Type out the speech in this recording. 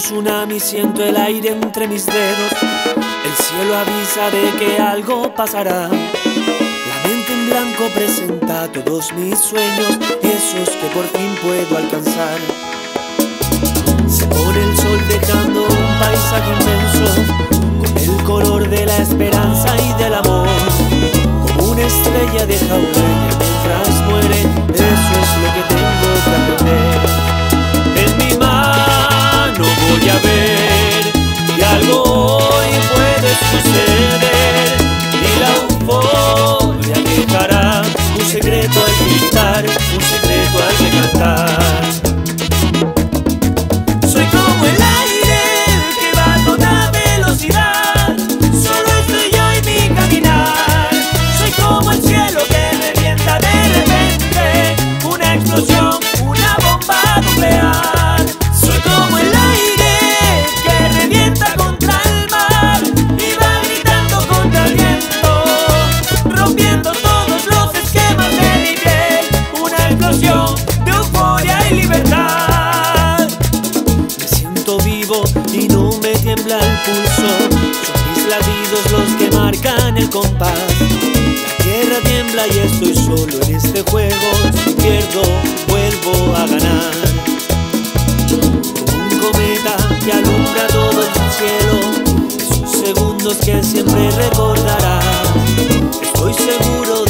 tsunami siento el aire entre mis dedos. El cielo avisa de que algo pasará. La mente en blanco presenta todos mis sueños, esos que por fin puedo alcanzar. Se pone el sol dejando un paisaje inmenso, con el color de la esperanza y del amor. Como una estrella deja huella mientras un secreto al gritar, el compás. La tierra tiembla y estoy solo en este juego. Si pierdo, vuelvo a ganar. Como un cometa que alumbra todo el cielo. Esos segundos que siempre recordarás. Estoy seguro de